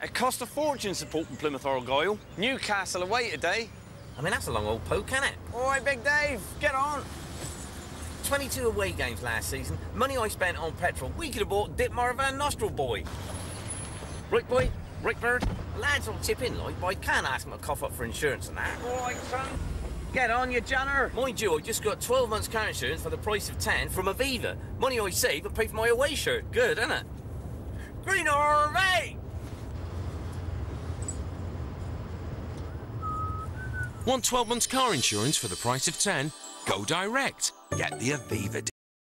It cost a fortune supporting Plymouth Argyle. Newcastle away today. I mean, that's a long old poke, isn't it? All right, Big Dave, get on. 22 away games last season. Money I spent on petrol, we could have bought Ditmar Van Nostril, boy. Right, boy? Right, Bird? Lads will chip in, like, but I can't ask them to cough up for insurance and that. All right, son. Get on, you Janner. Mind you, I just got 12 months car insurance for the price of 10 from Aviva. Money I save, to pay for my away shirt. Good, isn't it? Green Army! Want 12 months car insurance for the price of 10? Go direct. Get the Aviva